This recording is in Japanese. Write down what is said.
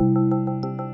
あ!